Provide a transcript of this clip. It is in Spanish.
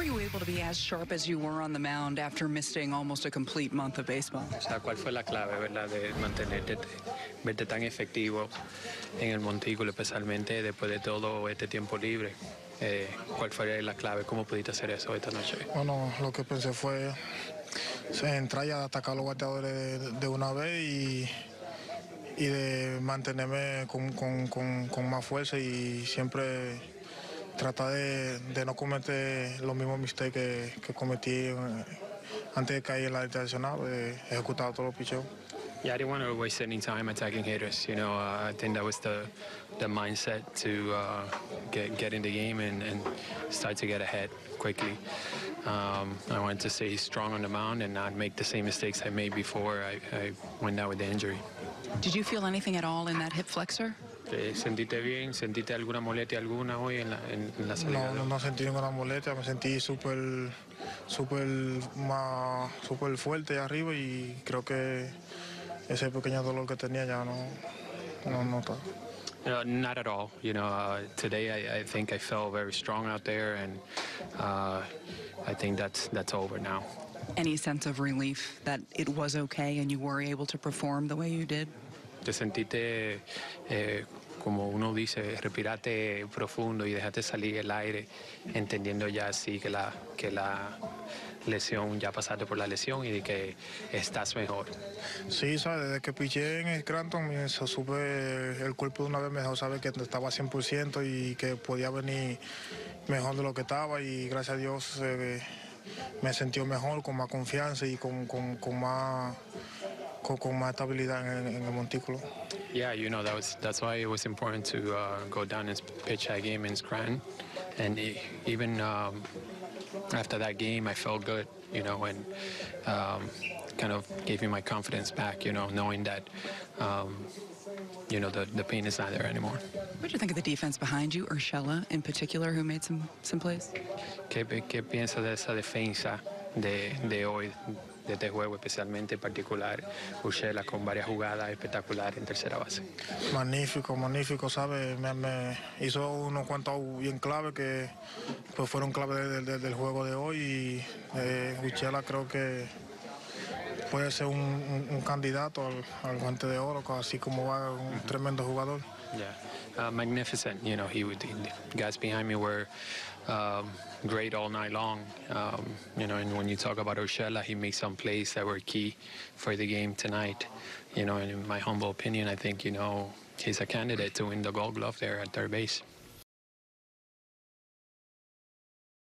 were you able to be as sharp as you were on the mound after missing almost a complete month of baseball? O sea, ¿cuál fue la clave, verdad, de mantenerte, verte tan efectivo en el montículo, especialmente después de todo este tiempo libre? Eh, ¿Cuál fue la clave? ¿Cómo pudiste hacer eso esta noche? Bueno, lo que pensé fue entrar y atacar a los bateadores de, de una vez y, y de mantenerme con, con- con- con más fuerza y siempre tratar de, de no cometer los mismos mistakes que, que cometí eh, antes de caer en la internacional, de ejecutar todos los picheos. Yeah, I didn't want to waste any time attacking hitters. You know, uh, I think that was the the mindset to uh, get get in the game and, and start to get ahead quickly. Um, I wanted to stay strong on the mound and not make the same mistakes I made before I, I went down with the injury. Did you feel anything at all in that hip flexor? ¿Te sentiste bien? ¿Sentiste alguna molestia alguna hoy en la, en, en la salida? No, no, no sentí ninguna molestia, me sentí súper súper más súper fuerte arriba y creo que ese pequeño dolor que tenía ya no, no, no está. Uh, not at all. You know, uh, today I, I think I felt very strong out there, and uh, I think that's that's over now. Any sense of relief that it was okay and you were able to perform the way you did? Te sentiste, eh, como uno dice, respirate profundo y dejaste salir el aire, entendiendo ya sí que la que la lesión ya pasaste por la lesión y que estás mejor. Sí, ¿sabes? desde que piché en el Scranton, me se supe el cuerpo de una vez me dejó saber que estaba 100% y que podía venir mejor de lo que estaba y gracias a Dios eh, me sentí mejor, con más confianza y con, con- con más, con, con más estabilidad en, en el montículo. Yeah, you know that was that's why it was important to uh, go down and pitch that game in Scranton, and e- even um, after that game, I felt good, you know, and um, kind of gave me my confidence back, you know, knowing that, um, you know, the the pain is not there anymore. What do you think of the defense behind you, Urshela in particular, who made some, some plays? ¿Qué, qué piensas de esa defensa de, de hoy, de este juego especialmente en particular? Urshela con varias jugadas espectaculares en tercera base. Magnífico, magnífico, ¿sabes? Me, me hizo unos cuantos bien clave que pues fueron clave de- de- del juego de hoy y eh, Uchela creo que puede ser un, un- un candidato al, al guante de oro, así como va un tremendo jugador. Yeah, uh, magnificent. You know, he would. The guys behind me were um, great all night long. Um, you know, and when you talk about Urshela, he made some plays that were key for the game tonight. You know, and in my humble opinion, I think you know he's a candidate to win the Gold Glove there at third base.